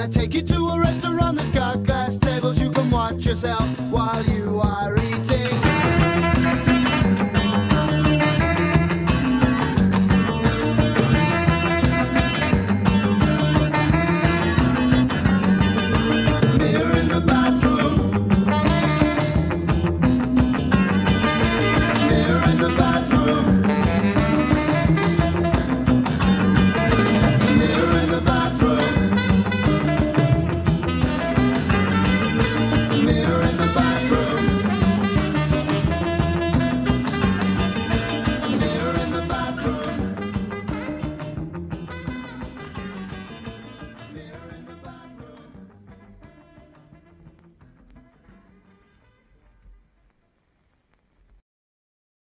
i take you to a restaurant that's got glass tables. You can watch yourself while you